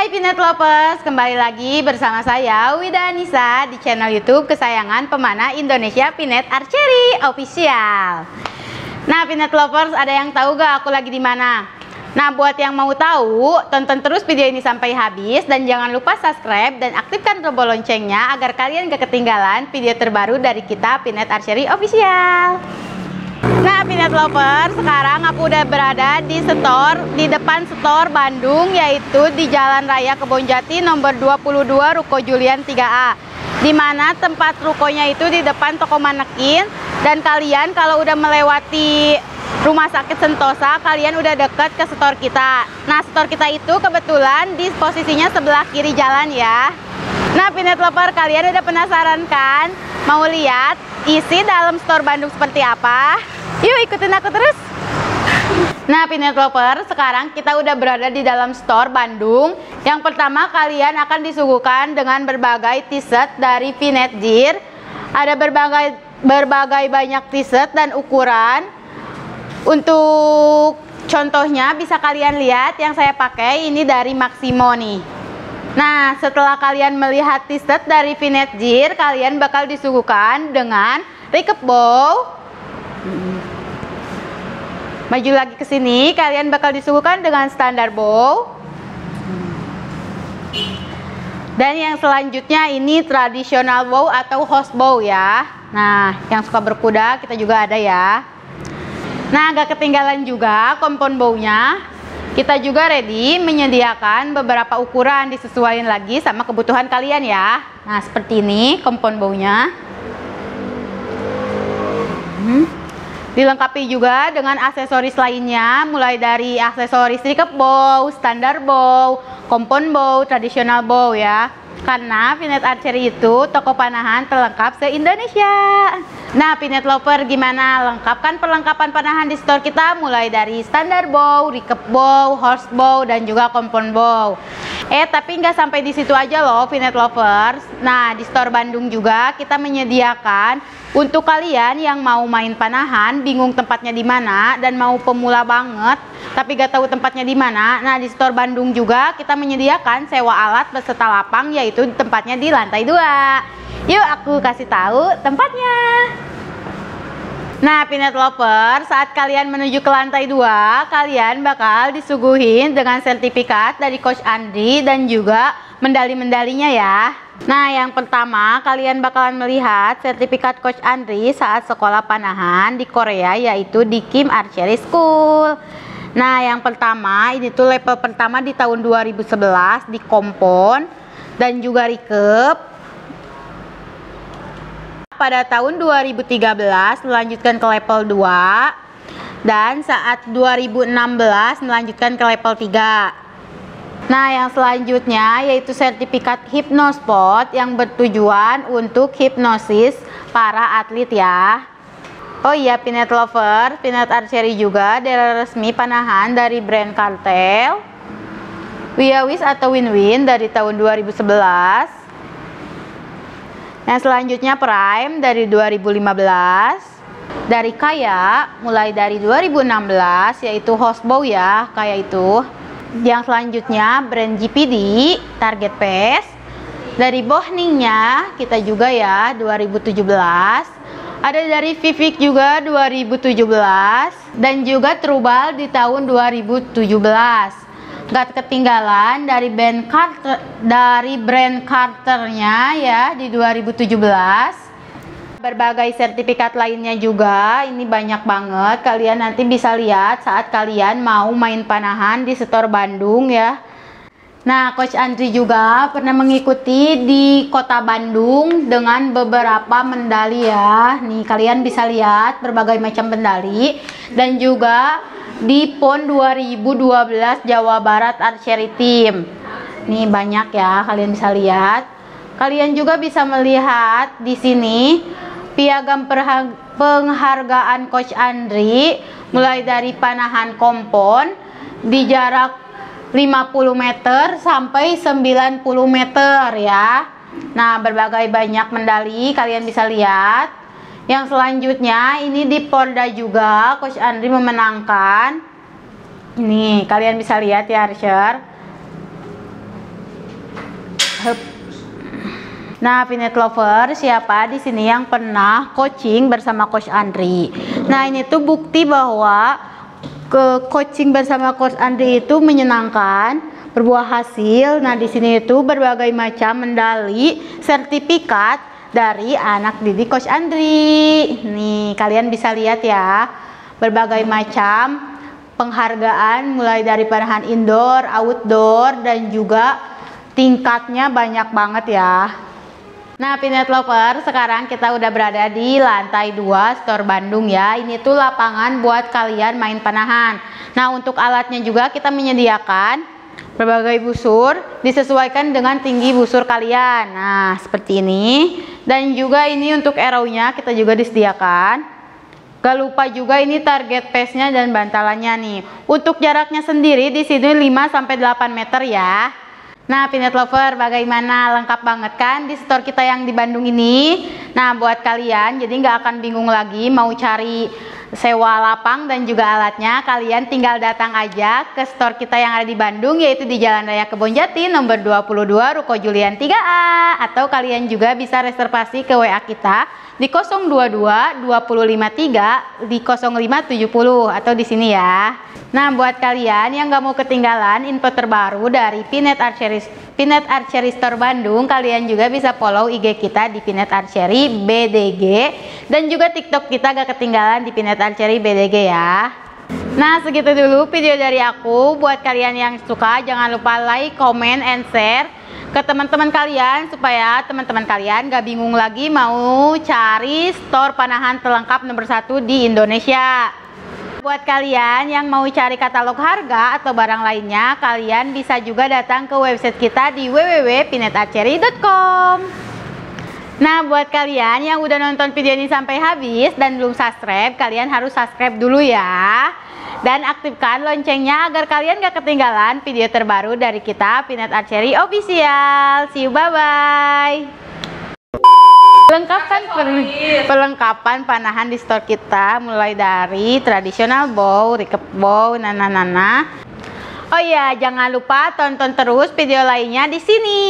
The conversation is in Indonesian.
Hai Pinet Lovers, kembali lagi bersama saya Wida Anissa di channel YouTube kesayangan pemanah Indonesia Pinet Archery Official. Nah, Pinet Lovers, ada yang tahu gak aku lagi di mana? Nah, buat yang mau tahu, tonton terus video ini sampai habis dan jangan lupa subscribe dan aktifkan tombol loncengnya agar kalian gak ketinggalan video terbaru dari kita Pinet Archery Official. Pinet Lover, sekarang aku udah berada di store, di depan store Bandung, yaitu di Jalan Raya Kebonjati nomor 22 Ruko Julian 3A. Di mana tempat rukonya itu di depan toko manekin dan kalian kalau udah melewati Rumah Sakit Sentosa, kalian udah deket ke store kita. Nah, store kita itu kebetulan di posisinya sebelah kiri jalan ya. Nah, Pinet Lover, kalian udah penasaran kan? Mau lihat isi dalam store Bandung seperti apa? Yuk ikutin aku terus. Nah, Pinet Lover, sekarang kita udah berada di dalam store Bandung. Yang pertama kalian akan disuguhkan dengan berbagai t-shirt dari Pinet Gear. Ada berbagai berbagai banyak t-shirt dan ukuran. Untuk contohnya bisa kalian lihat yang saya pakai ini dari Maximo nih. Nah, setelah kalian melihat t-shirt dari Pinet Gear, kalian bakal disuguhkan dengan recap bow, Maju lagi ke sini, kalian bakal disuguhkan dengan standar bow. Dan yang selanjutnya ini tradisional bow atau host bow ya. Nah, yang suka berkuda kita juga ada ya. Nah, agak ketinggalan juga kompon bownya. Kita juga ready menyediakan beberapa ukuran disesuaikan lagi sama kebutuhan kalian ya. Nah, seperti ini kompon bownya. Hmm. Dilengkapi juga dengan aksesoris lainnya, mulai dari aksesoris recap bow, standar bow, kompon bow, tradisional bow ya. Karena Pinet Archery itu toko panahan terlengkap se-Indonesia. Nah, Pinet Lover gimana? Lengkapkan perlengkapan panahan di store kita mulai dari standar bow, recap bow, horse bow, dan juga kompon bow. Eh, tapi nggak sampai di situ aja loh, Pinet Lovers. Nah, di store Bandung juga kita menyediakan untuk kalian yang mau main panahan, bingung tempatnya di mana dan mau pemula banget tapi gak tahu tempatnya di mana. Nah, di store Bandung juga kita menyediakan sewa alat beserta lapang yaitu tempatnya di lantai 2. Yuk aku kasih tahu tempatnya. Nah, Pinet Lover, saat kalian menuju ke lantai 2, kalian bakal disuguhin dengan sertifikat dari Coach Andri dan juga mendali-mendalinya ya. Nah, yang pertama kalian bakalan melihat sertifikat Coach Andri saat sekolah panahan di Korea yaitu di Kim Archery School. Nah, yang pertama ini tuh level pertama di tahun 2011 di Kompon dan juga Rikep. Pada tahun 2013 melanjutkan ke level 2 dan saat 2016 melanjutkan ke level 3. Nah, yang selanjutnya yaitu sertifikat Hypnospot yang bertujuan untuk hipnosis para atlet ya. Oh iya, Pinet Lover, Pinet Archery juga daerah resmi panahan dari brand Kartel. Wiawis atau Win-Win dari tahun 2011. Yang selanjutnya Prime dari 2015. Dari Kaya mulai dari 2016 yaitu Hostbow ya, kayak itu. Yang selanjutnya brand GPD target pace. Dari Bohningnya kita juga ya 2017 ada dari Vivik juga 2017 dan juga Trubal di tahun 2017 gak ketinggalan dari brand Carter dari brand Carternya ya di 2017 berbagai sertifikat lainnya juga ini banyak banget. Kalian nanti bisa lihat saat kalian mau main panahan di setor Bandung ya Nah Coach Andri juga pernah mengikuti di kota Bandung dengan beberapa medali ya. Nih kalian bisa lihat berbagai macam medali. Dan juga di PON 2012 Jawa Barat Archery Team. Nih banyak ya kalian bisa lihat. Kalian juga bisa melihat di sini piagam penghargaan Coach Andri mulai dari panahan kompon di jarak 50 meter sampai 90 meter ya nah berbagai banyak medali kalian bisa lihat yang selanjutnya ini di Porda juga Coach Andri memenangkan ini kalian bisa lihat ya Archer. Nah, Pinet Lover, siapa di sini yang pernah coaching bersama Coach Andri? Nah, ini tuh bukti bahwa ke coaching bersama Coach Andri itu menyenangkan, berbuah hasil. Nah, di sini itu berbagai macam medali, sertifikat dari anak didik Coach Andri. Nih, kalian bisa lihat ya. Berbagai macam penghargaan mulai dari panahan indoor, outdoor dan juga tingkatnya banyak banget ya. Nah, Pinet Lover, sekarang kita udah berada di lantai 2 Store Bandung ya. Ini tuh lapangan buat kalian main panahan. Nah, untuk alatnya juga kita menyediakan berbagai busur disesuaikan dengan tinggi busur kalian. Nah, seperti ini. Dan juga ini untuk arrow-nya kita juga disediakan. Gak lupa juga ini target pace-nya dan bantalannya nih. Untuk jaraknya sendiri di sini 5 sampai 8 meter ya. Nah, Pinet Lover, bagaimana? Lengkap banget kan di store kita yang di Bandung ini? Nah, buat kalian, jadi nggak akan bingung lagi mau cari sewa lapang dan juga alatnya, kalian tinggal datang aja ke store kita yang ada di Bandung, yaitu di Jalan Raya Kebonjati, nomor 22, Ruko Julian 3A. Atau kalian juga bisa reservasi ke WA kita di 022 253 di 0570 atau di sini ya. Nah, buat kalian yang nggak mau ketinggalan info terbaru dari Pinet Archery, Pinet Archery Store Bandung, kalian juga bisa follow IG kita di Pinet Archery BDG dan juga TikTok kita gak ketinggalan di Pinet Archery BDG ya. Nah, segitu dulu video dari aku. Buat kalian yang suka, jangan lupa like, comment, and share ke teman-teman kalian supaya teman-teman kalian gak bingung lagi mau cari store panahan terlengkap nomor satu di Indonesia. Buat kalian yang mau cari katalog harga atau barang lainnya, kalian bisa juga datang ke website kita di www.pinetarchery.com. Nah, buat kalian yang udah nonton video ini sampai habis dan belum subscribe, kalian harus subscribe dulu ya. Dan aktifkan loncengnya agar kalian gak ketinggalan video terbaru dari kita, Pinet Archery Official. See you, bye-bye. Perlengkapan perlengkapan panahan di store kita mulai dari tradisional bow, recap bow, nana-nana. Oh iya, jangan lupa tonton terus video lainnya di sini.